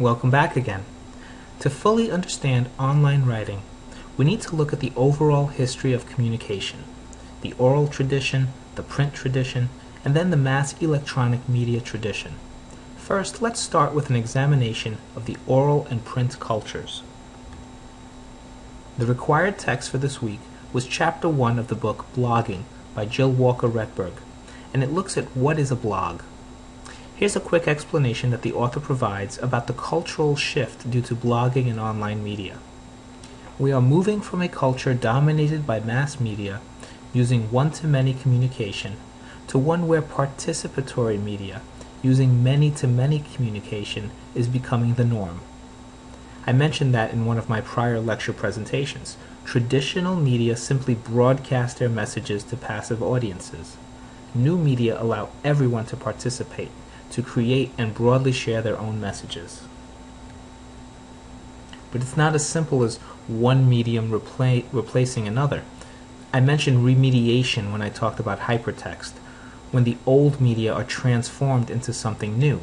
Welcome back again. To fully understand online writing, we need to look at the overall history of communication, the oral tradition, the print tradition, and then the mass electronic media tradition. First, let's start with an examination of the oral and print cultures. The required text for this week was Chapter 1 of the book Blogging by Jill Walker Rettberg, and it looks at what is a blog. Here's a quick explanation that the author provides about the cultural shift due to blogging and online media. We are moving from a culture dominated by mass media, using one to many communication, to one where participatory media, using many to many communication, is becoming the norm. I mentioned that in one of my prior lecture presentations. Traditional media simply broadcast their messages to passive audiences. New media allow everyone to participate, to create and broadly share their own messages. But it's not as simple as one medium repla- replacing another. I mentioned remediation when I talked about hypertext, when the old media are transformed into something new,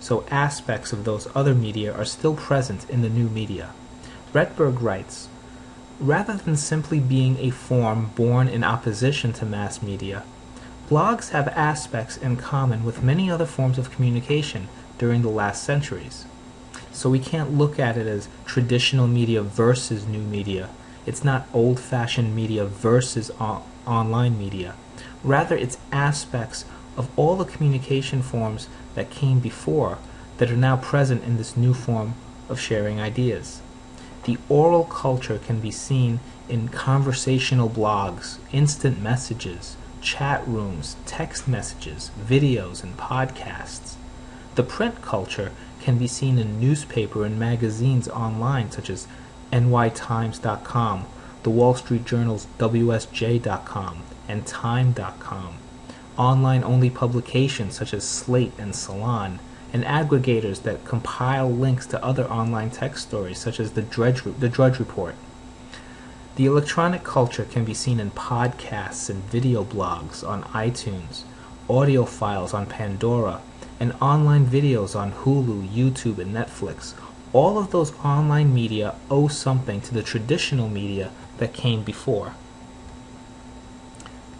so aspects of those other media are still present in the new media. Rettberg writes, Rather than simply being a form born in opposition to mass media, Blogs have aspects in common with many other forms of communication during the last centuries. So we can't look at it as traditional media versus new media. It's not old fashioned media versus online media. Rather, it's aspects of all the communication forms that came before that are now present in this new form of sharing ideas. The oral culture can be seen in conversational blogs, instant messages, chat rooms, text messages, videos, and podcasts. The print culture can be seen in newspaper and magazines online such as nytimes.com, the Wall Street Journal's WSJ.com, and Time.com, online only publications such as Slate and Salon, and aggregators that compile links to other online text stories such as the Drudge, the Drudge Report. The electronic culture can be seen in podcasts and video blogs on iTunes, audio files on Pandora, and online videos on Hulu, YouTube, and Netflix. All of those online media owe something to the traditional media that came before.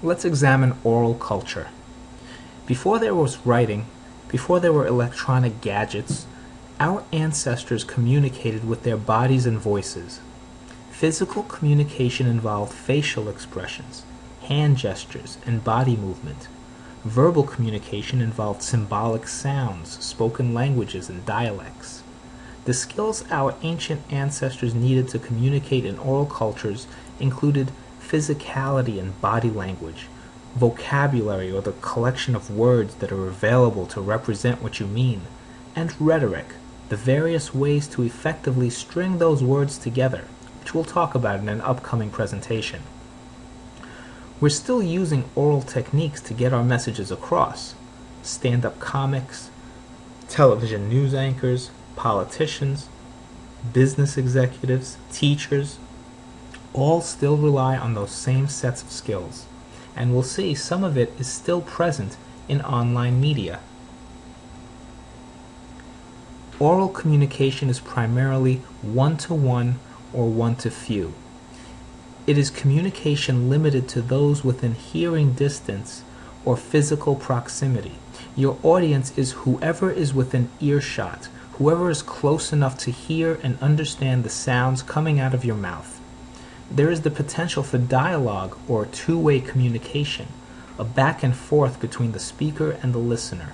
Let's examine oral culture. Before there was writing, before there were electronic gadgets, our ancestors communicated with their bodies and voices. Physical communication involved facial expressions, hand gestures, and body movement. Verbal communication involved symbolic sounds, spoken languages, and dialects. The skills our ancient ancestors needed to communicate in oral cultures included physicality and body language, vocabulary or the collection of words that are available to represent what you mean, and rhetoric, the various ways to effectively string those words together which we'll talk about in an upcoming presentation. We're still using oral techniques to get our messages across. Stand up comics, television news anchors, politicians, business executives, teachers, all still rely on those same sets of skills. And we'll see some of it is still present in online media. Oral communication is primarily one to one or one to few. It is communication limited to those within hearing distance or physical proximity. Your audience is whoever is within earshot, whoever is close enough to hear and understand the sounds coming out of your mouth. There is the potential for dialogue or two way communication, a back and forth between the speaker and the listener.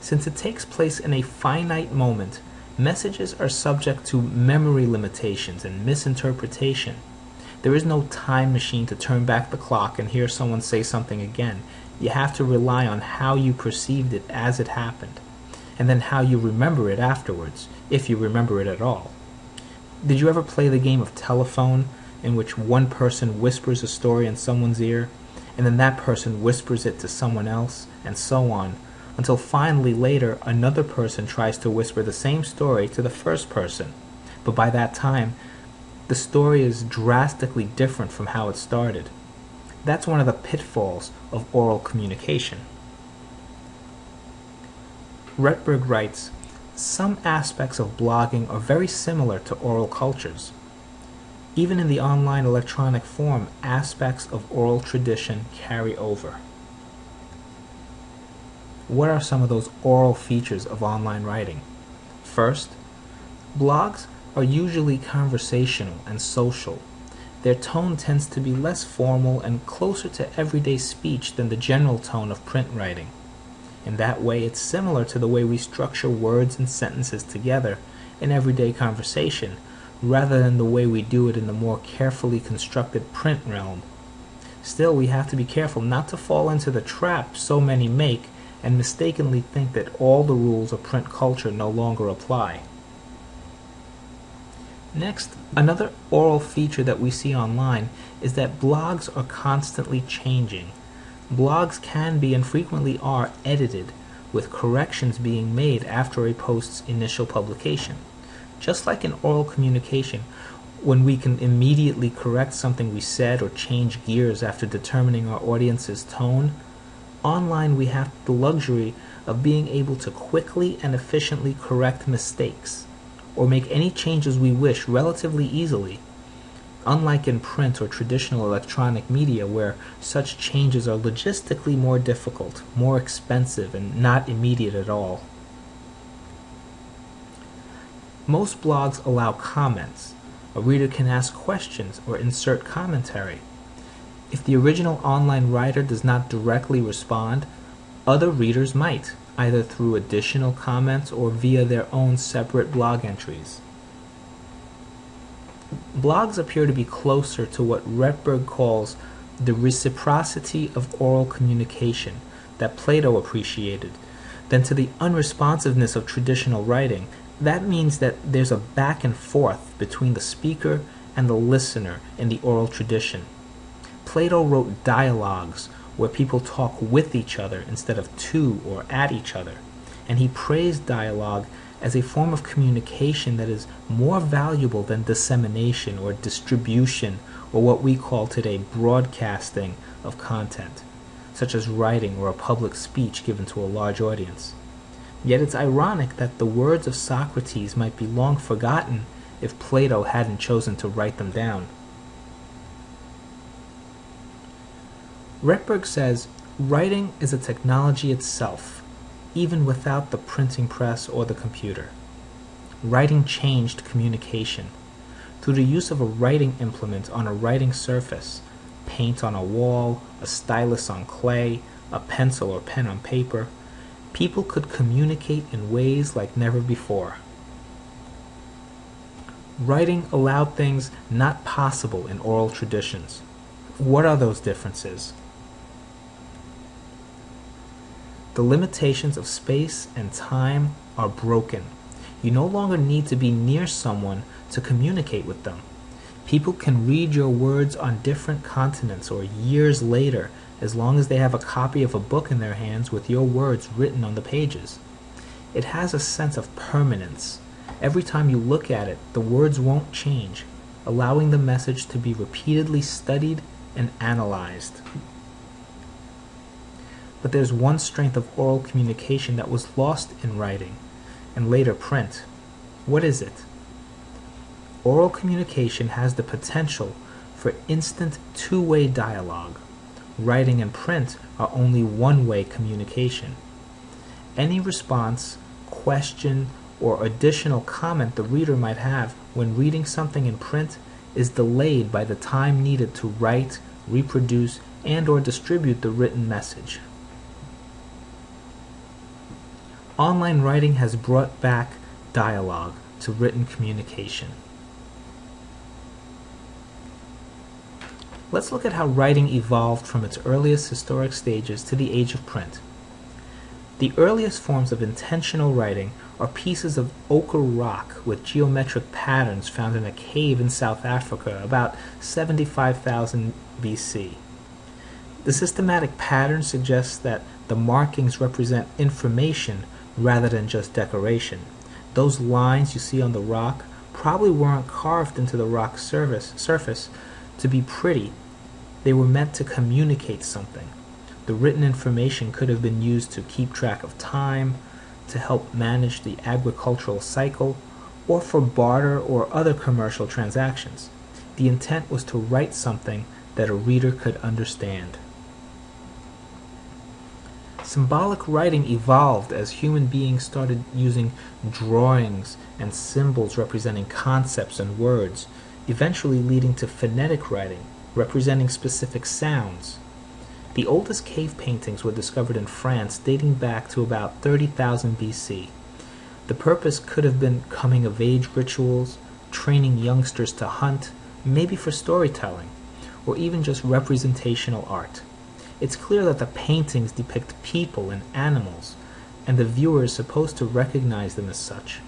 Since it takes place in a finite moment, Messages are subject to memory limitations and misinterpretation. There is no time machine to turn back the clock and hear someone say something again. You have to rely on how you perceived it as it happened, and then how you remember it afterwards, if you remember it at all. Did you ever play the game of telephone, in which one person whispers a story in someone's ear, and then that person whispers it to someone else, and so on, until finally later another person tries to whisper the same story to the first person. But by that time, the story is drastically different from how it started. That's one of the pitfalls of oral communication. Rettberg writes some aspects of blogging are very similar to oral cultures. Even in the online electronic form, aspects of oral tradition carry over. What are some of those oral features of online writing? First, blogs are usually conversational and social. Their tone tends to be less formal and closer to everyday speech than the general tone of print writing. In that way, it's similar to the way we structure words and sentences together in everyday conversation, rather than the way we do it in the more carefully constructed print realm. Still, we have to be careful not to fall into the trap so many make and mistakenly think that all the rules of print culture no longer apply. Next, another oral feature that we see online is that blogs are constantly changing. Blogs can be and frequently are edited, with corrections being made after a post's initial publication. Just like in oral communication, when we can immediately correct something we said or change gears after determining our audience's tone, online we have the luxury of being able to quickly and efficiently correct mistakes or make any changes we wish relatively easily unlike in print or traditional electronic media where such changes are logistically more difficult, more expensive, and not immediate at all. Most blogs allow comments. A reader can ask questions or insert commentary. If the original online writer does not directly respond, other readers might, either through additional comments or via their own separate blog entries. Blogs appear to be closer to what Rettberg calls the reciprocity of oral communication that Plato appreciated than to the unresponsiveness of traditional writing. That means that there's a back and forth between the speaker and the listener in the oral tradition. Plato wrote dialogues where people talk with each other instead of to or at each other, and he praised dialogue as a form of communication that is more valuable than dissemination or distribution or what we call today broadcasting of content, such as writing or a public speech given to a large audience. Yet it's ironic that the words of Socrates might be long forgotten if Plato hadn't chosen to write them down. Rettberg says, writing is a technology itself even without the printing press or the computer. Writing changed communication. Through the use of a writing implement on a writing surface, paint on a wall, a stylus on clay, a pencil or pen on paper, people could communicate in ways like never before. Writing allowed things not possible in oral traditions. What are those differences? The limitations of space and time are broken. You no longer need to be near someone to communicate with them. People can read your words on different continents or years later as long as they have a copy of a book in their hands with your words written on the pages. It has a sense of permanence. Every time you look at it, the words won't change, allowing the message to be repeatedly studied and analyzed. But there's one strength of oral communication that was lost in writing and later print. What is it? Oral communication has the potential for instant two way dialogue. Writing and print are only one way communication. Any response, question, or additional comment the reader might have when reading something in print is delayed by the time needed to write, reproduce, and or distribute the written message. Online writing has brought back dialogue to written communication. Let's look at how writing evolved from its earliest historic stages to the age of print. The earliest forms of intentional writing are pieces of ochre rock with geometric patterns found in a cave in South Africa about 75,000 BC. The systematic pattern suggests that the markings represent information rather than just decoration. Those lines you see on the rock probably weren't carved into the rock surface, surface to be pretty. They were meant to communicate something. The written information could have been used to keep track of time, to help manage the agricultural cycle or for barter or other commercial transactions. The intent was to write something that a reader could understand. Symbolic writing evolved as human beings started using drawings and symbols representing concepts and words, eventually leading to phonetic writing, representing specific sounds. The oldest cave paintings were discovered in France dating back to about 30,000 BC. The purpose could have been coming of age rituals, training youngsters to hunt, maybe for storytelling, or even just representational art. It's clear that the paintings depict people and animals, and the viewer is supposed to recognize them as such.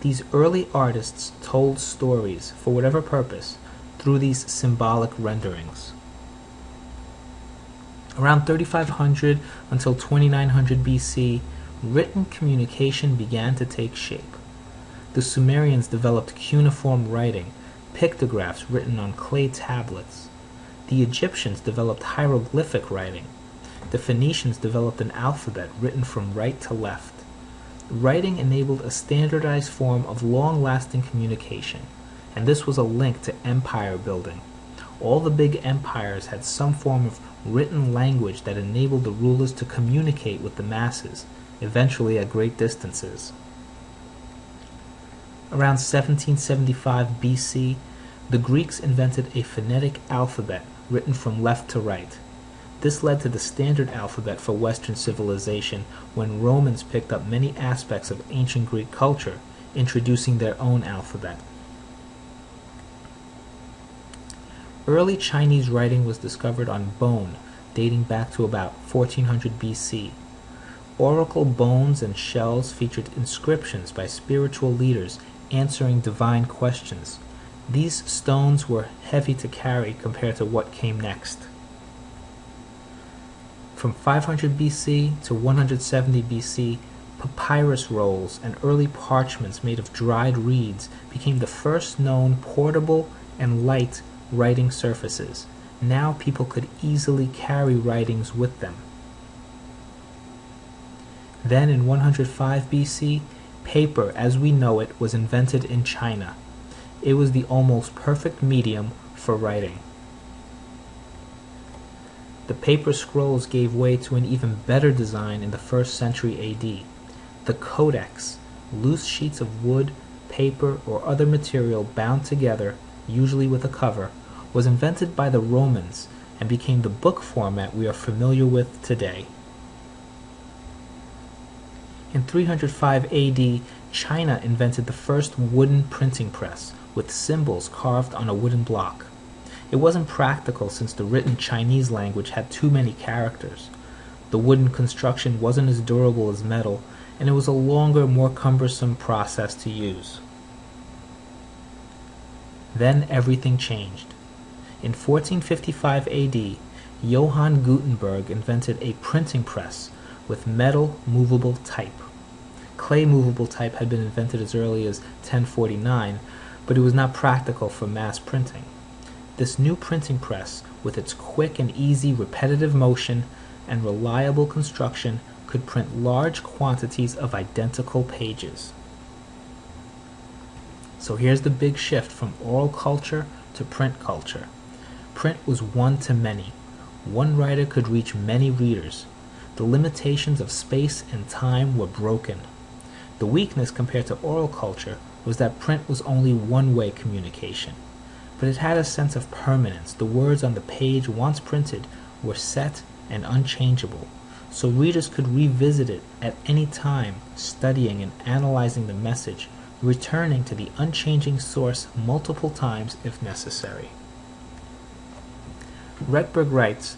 These early artists told stories, for whatever purpose, through these symbolic renderings. Around 3500 until 2900 BC, written communication began to take shape. The Sumerians developed cuneiform writing, pictographs written on clay tablets. The Egyptians developed hieroglyphic writing. The Phoenicians developed an alphabet written from right to left. Writing enabled a standardized form of long lasting communication, and this was a link to empire building. All the big empires had some form of written language that enabled the rulers to communicate with the masses, eventually at great distances. Around 1775 BC, the Greeks invented a phonetic alphabet written from left to right. This led to the standard alphabet for Western civilization when Romans picked up many aspects of ancient Greek culture, introducing their own alphabet. Early Chinese writing was discovered on bone, dating back to about 1400 BC. Oracle bones and shells featured inscriptions by spiritual leaders answering divine questions. These stones were heavy to carry compared to what came next. From 500 BC to 170 BC, papyrus rolls and early parchments made of dried reeds became the first known portable and light writing surfaces. Now people could easily carry writings with them. Then in 105 BC, paper as we know it was invented in China. It was the almost perfect medium for writing. The paper scrolls gave way to an even better design in the first century AD. The codex, loose sheets of wood, paper, or other material bound together, usually with a cover, was invented by the Romans and became the book format we are familiar with today. In 305 AD, China invented the first wooden printing press with symbols carved on a wooden block. It wasn't practical since the written Chinese language had too many characters. The wooden construction wasn't as durable as metal, and it was a longer, more cumbersome process to use. Then everything changed. In 1455 AD, Johann Gutenberg invented a printing press with metal movable type. Clay movable type had been invented as early as 1049, but it was not practical for mass printing. This new printing press, with its quick and easy repetitive motion and reliable construction, could print large quantities of identical pages. So here's the big shift from oral culture to print culture. Print was one to many. One writer could reach many readers. The limitations of space and time were broken. The weakness compared to oral culture was that print was only one way communication but it had a sense of permanence. The words on the page, once printed, were set and unchangeable, so readers could revisit it at any time, studying and analyzing the message, returning to the unchanging source multiple times if necessary. Rettberg writes,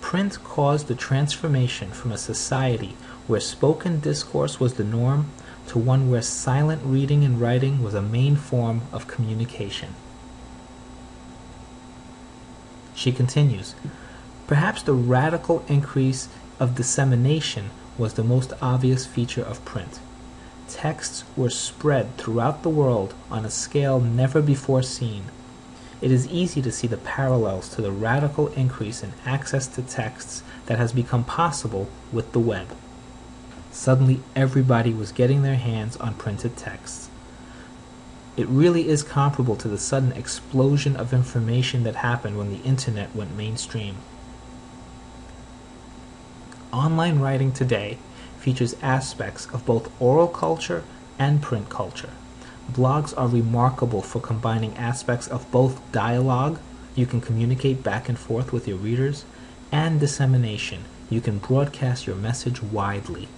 Print caused the transformation from a society where spoken discourse was the norm to one where silent reading and writing was a main form of communication. She continues, Perhaps the radical increase of dissemination was the most obvious feature of print. Texts were spread throughout the world on a scale never before seen. It is easy to see the parallels to the radical increase in access to texts that has become possible with the web. Suddenly, everybody was getting their hands on printed texts. It really is comparable to the sudden explosion of information that happened when the internet went mainstream. Online writing today features aspects of both oral culture and print culture. Blogs are remarkable for combining aspects of both dialogue, you can communicate back and forth with your readers, and dissemination, you can broadcast your message widely.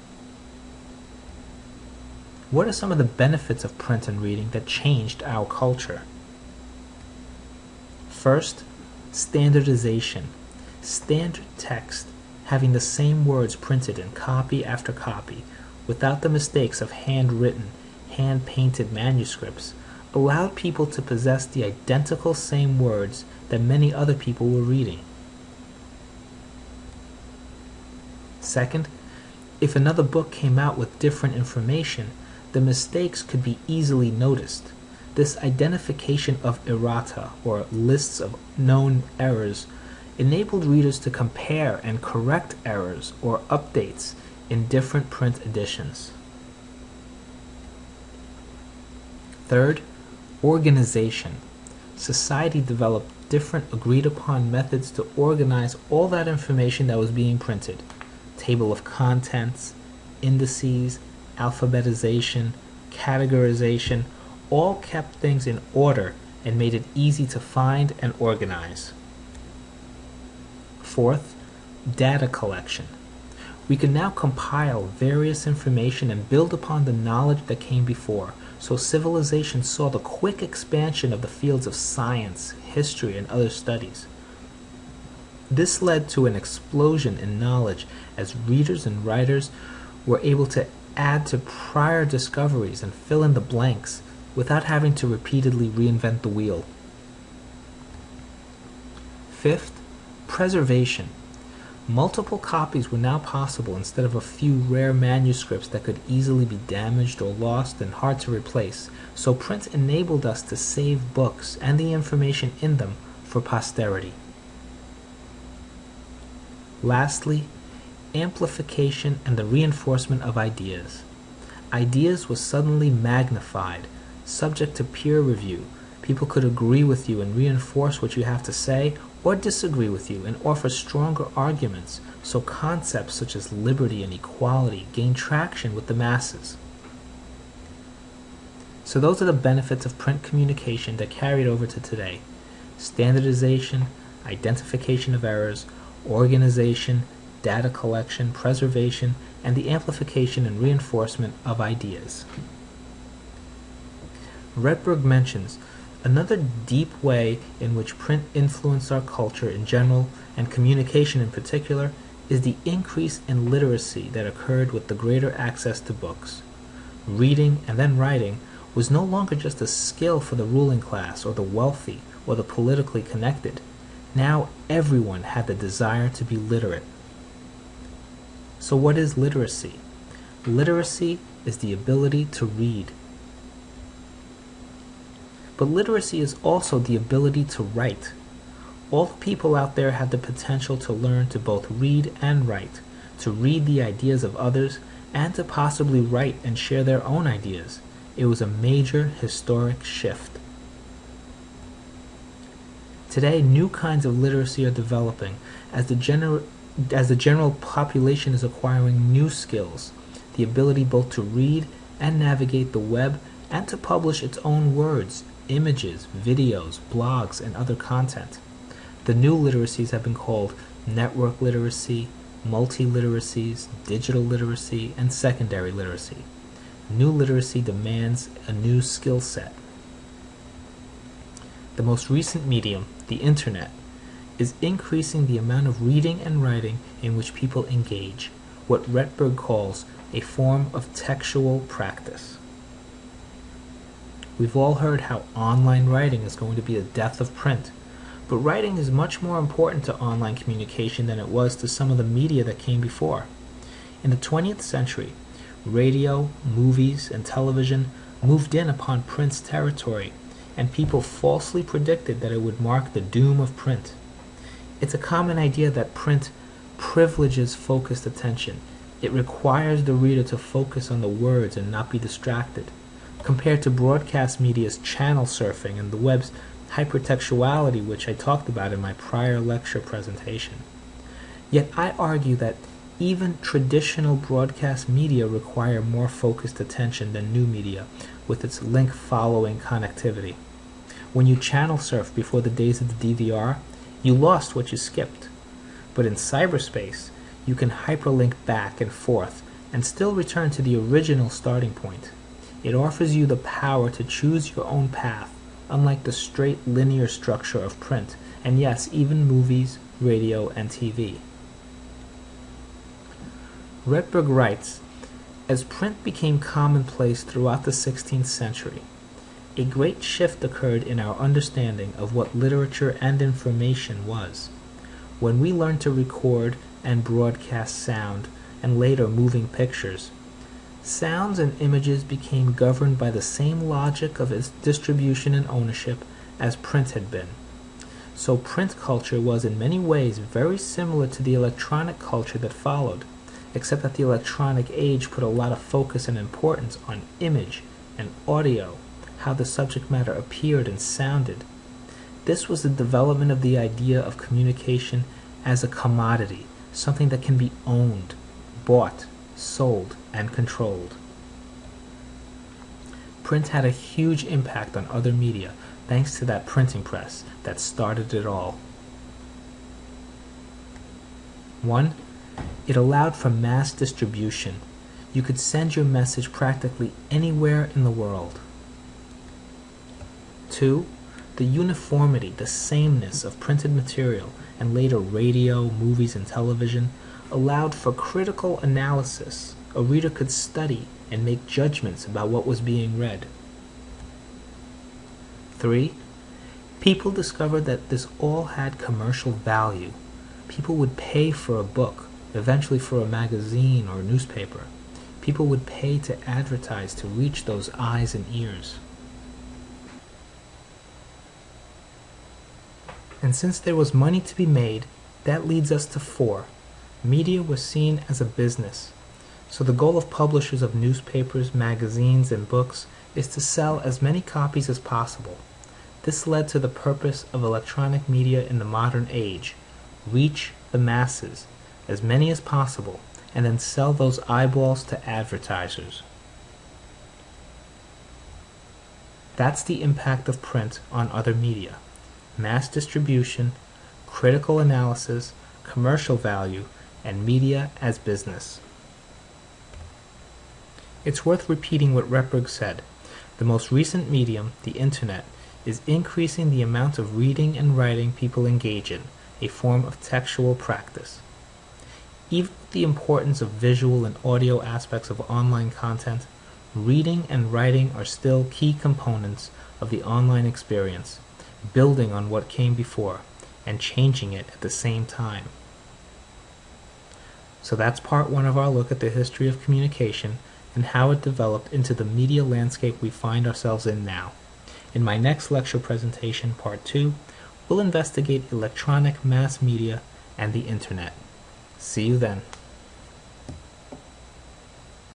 What are some of the benefits of print and reading that changed our culture? First, standardization. Standard text, having the same words printed in copy after copy, without the mistakes of handwritten, hand painted manuscripts, allowed people to possess the identical same words that many other people were reading. Second, if another book came out with different information, the mistakes could be easily noticed. This identification of errata, or lists of known errors, enabled readers to compare and correct errors or updates in different print editions. Third, organization. Society developed different agreed upon methods to organize all that information that was being printed table of contents, indices, alphabetization, categorization, all kept things in order and made it easy to find and organize. Fourth, data collection. We can now compile various information and build upon the knowledge that came before, so civilization saw the quick expansion of the fields of science, history, and other studies. This led to an explosion in knowledge as readers and writers were able to add to prior discoveries and fill in the blanks without having to repeatedly reinvent the wheel. Fifth, preservation. Multiple copies were now possible instead of a few rare manuscripts that could easily be damaged or lost and hard to replace, so print enabled us to save books and the information in them for posterity. Lastly, amplification and the reinforcement of ideas. Ideas was suddenly magnified, subject to peer review. People could agree with you and reinforce what you have to say, or disagree with you and offer stronger arguments, so concepts such as liberty and equality gain traction with the masses. So, those are the benefits of print communication that carried over to today standardization, identification of errors, organization, data collection, preservation, and the amplification and reinforcement of ideas. Rettberg mentions another deep way in which print influenced our culture in general and communication in particular is the increase in literacy that occurred with the greater access to books. Reading and then writing was no longer just a skill for the ruling class or the wealthy or the politically connected. Now everyone had the desire to be literate. So, what is literacy? Literacy is the ability to read. But literacy is also the ability to write. All people out there had the potential to learn to both read and write, to read the ideas of others, and to possibly write and share their own ideas. It was a major historic shift. Today, new kinds of literacy are developing as the general as the general population is acquiring new skills, the ability both to read and navigate the web and to publish its own words, images, videos, blogs, and other content. The new literacies have been called network literacy, multi-literacies, digital literacy, and secondary literacy. New literacy demands a new skill set. The most recent medium, the internet, is increasing the amount of reading and writing in which people engage, what Rettberg calls a form of textual practice. We've all heard how online writing is going to be the death of print, but writing is much more important to online communication than it was to some of the media that came before. In the 20th century, radio, movies, and television moved in upon print's territory, and people falsely predicted that it would mark the doom of print. It's a common idea that print privileges focused attention. It requires the reader to focus on the words and not be distracted, compared to broadcast media's channel surfing and the web's hypertextuality, which I talked about in my prior lecture presentation. Yet I argue that even traditional broadcast media require more focused attention than new media with its link following connectivity. When you channel surf before the days of the DVR, you lost what you skipped. But in cyberspace, you can hyperlink back and forth and still return to the original starting point. It offers you the power to choose your own path, unlike the straight linear structure of print, and yes, even movies, radio, and TV. Rettberg writes, As print became commonplace throughout the 16th century, a great shift occurred in our understanding of what literature and information was. When we learned to record and broadcast sound, and later moving pictures, sounds and images became governed by the same logic of its distribution and ownership as print had been. So print culture was in many ways very similar to the electronic culture that followed, except that the electronic age put a lot of focus and importance on image and audio how the subject matter appeared and sounded. This was the development of the idea of communication as a commodity, something that can be owned, bought, sold, and controlled. Print had a huge impact on other media thanks to that printing press that started it all. 1. It allowed for mass distribution. You could send your message practically anywhere in the world. Two, the uniformity, the sameness of printed material and later radio, movies, and television allowed for critical analysis. A reader could study and make judgments about what was being read. 3. People discovered that this all had commercial value. People would pay for a book, eventually for a magazine or newspaper. People would pay to advertise to reach those eyes and ears. And since there was money to be made, that leads us to four. Media was seen as a business. So the goal of publishers of newspapers, magazines, and books is to sell as many copies as possible. This led to the purpose of electronic media in the modern age reach the masses, as many as possible, and then sell those eyeballs to advertisers. That's the impact of print on other media mass distribution, critical analysis, commercial value, and media as business. It's worth repeating what Rettberg said. The most recent medium, the Internet, is increasing the amount of reading and writing people engage in, a form of textual practice. Even with the importance of visual and audio aspects of online content, reading and writing are still key components of the online experience building on what came before, and changing it at the same time. So that's part one of our look at the history of communication and how it developed into the media landscape we find ourselves in now. In my next lecture presentation, part two, we'll investigate electronic mass media and the internet. See you then.